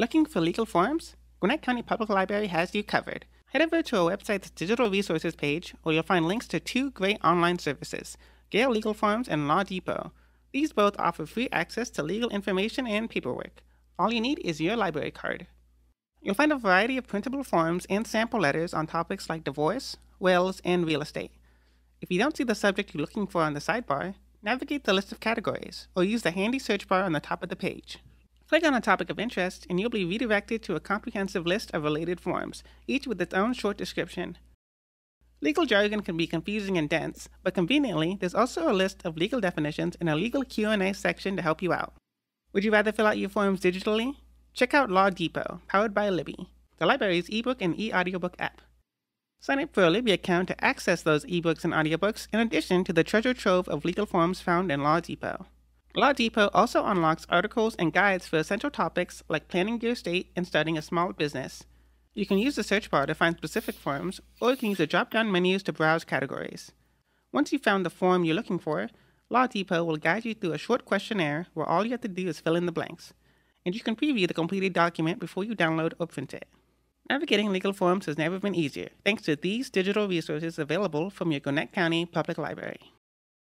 Looking for legal forms? Gwinnett County Public Library has you covered. Head over to our website's digital resources page where you'll find links to two great online services, Gale Legal Forms and Law Depot. These both offer free access to legal information and paperwork. All you need is your library card. You'll find a variety of printable forms and sample letters on topics like divorce, wills, and real estate. If you don't see the subject you're looking for on the sidebar, navigate the list of categories or use the handy search bar on the top of the page. Click on a topic of interest and you'll be redirected to a comprehensive list of related forms, each with its own short description. Legal jargon can be confusing and dense, but conveniently, there's also a list of legal definitions in a legal Q&A section to help you out. Would you rather fill out your forms digitally? Check out Law Depot, powered by Libby, the library's ebook and e-audiobook app. Sign up for a Libby account to access those ebooks and audiobooks in addition to the treasure trove of legal forms found in Law Depot. Law Depot also unlocks articles and guides for essential topics like planning your estate and starting a small business. You can use the search bar to find specific forms, or you can use the drop down menus to browse categories. Once you've found the form you're looking for, Law Depot will guide you through a short questionnaire where all you have to do is fill in the blanks, and you can preview the completed document before you download or print it. Navigating legal forms has never been easier thanks to these digital resources available from your Gwinnett County Public Library.